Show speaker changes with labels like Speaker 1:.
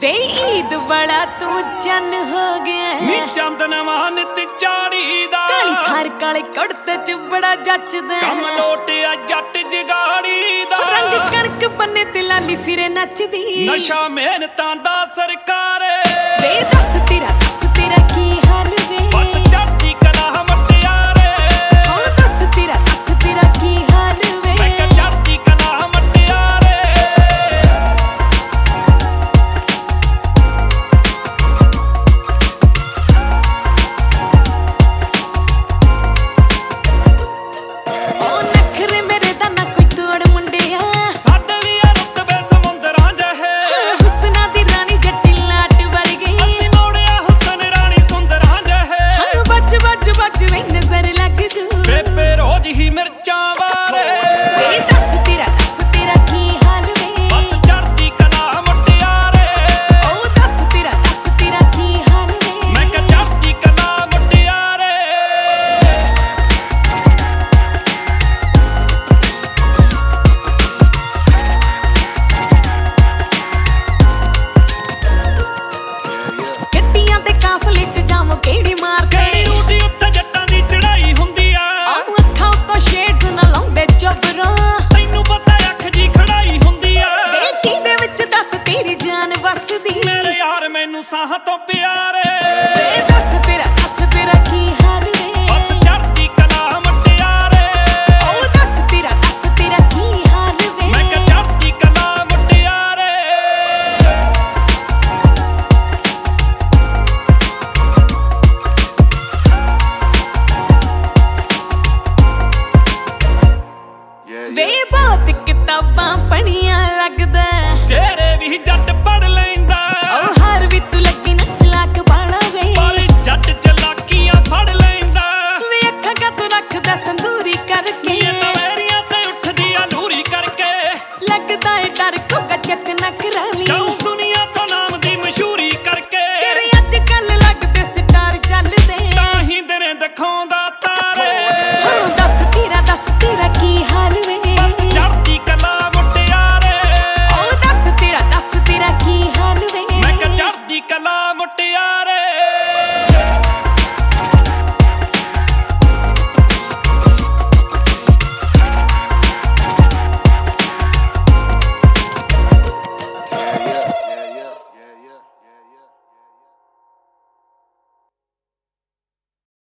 Speaker 1: ਵੇ ਈਦ ਬੜਾ ਤੂੰ ਚੰਨ ਹੋ ਗਿਆ
Speaker 2: ਨੀ ਚੰਦਨ ਮਹਨ ਤੇ ਚਾੜੀ ਦਾ।
Speaker 1: ਕਾਲੀ ਥਾਰ ਕਾਲੇ ਕੜਤ ਚ ਬੜਾ ਜੱਚਦਾ
Speaker 2: ਕੰਮ ਲੋਟਿਆ ਜੱਟ ਜਗਾੜੀ ਦਾ।
Speaker 1: ਰੰਗ ਕਣਕ ਪੰਨੇ ਤੇ ਲਾਲੀ ਫਿਰੇ ਨੱਚਦੀ।
Speaker 2: ਨਸ਼ਾ ਮਿਹਨਤਾਂ ਦਾ ਸਰਕਾਰ
Speaker 1: ਵੇ ਦੱਸ ਤੇਰਾ ਦੱਸ ਕਾਫਲੇ ਚ ਜਾਮ ਕਿਹੜੀ ਮਾਰਦੇ
Speaker 2: ਕਿਹੜੀ ਰੂਟੀ ਉੱਥੇ ਜੱਟਾਂ ਦੀ ਚੜਾਈ ਹੁੰਦੀ ਆ?
Speaker 1: ਆਉਂ ਅੱਖਾਂ ਉੱਤੋਂ ਸ਼ੇਡਸ ਨਾ ਲਾਉਂਦੇ ਚੁੱਬਰਾਂ
Speaker 2: ਤੈਨੂੰ ਪਤਾ ਅੱਖ ਜੀ ਖੜਾਈ ਹੁੰਦੀ ਆ।
Speaker 1: ਵੇ ਕਿਹਦੇ ਵਿੱਚ ਦੱਸ ਤੇਰੀ ਜਾਨ ਵਸਦੀ?
Speaker 2: ਮੇਰੇ ਯਾਰ ਮੈਨੂੰ ਸਾਹ ਤੋਂ ਪਿਆਰੇ।
Speaker 1: ਵੇ ਬਹੁਤ ਕਿਤਾਬਾਂ ਪੜੀਆਂ ਲੱਗਦਾ ਜਿਹੜੇ ਵੀ ਜੱਟ ਪੜ ਲੈਂਦਾ ਉਹ ਹਰ ਵੀ
Speaker 2: ਤੂੰ ਲੱਗੀ ਨਾ ਚਲਾਕ
Speaker 1: ਬਣਾ ਗਈ ਪਰ ਜੱਟ ਚਲਾਕੀਆਂ ਫੜ ਲੈਂਦਾ ਵੇ
Speaker 2: ਅੱਖਾਂ ਕੱਤ ਰੱਖਦਾ ਸੰਧੂਰੀ ਕਰਕੇ।
Speaker 1: ਇਹ ਤਵੇਰੀਆਂ ਤੇ ਉੱਠਦੀ ਆ ਨੂਰੀ ਕਰਕੇ। ਲੱਗਦਾ
Speaker 2: ਏ ਡਰ ਕੋ ਗੱਜਤ ਨਾ ਕਰਾ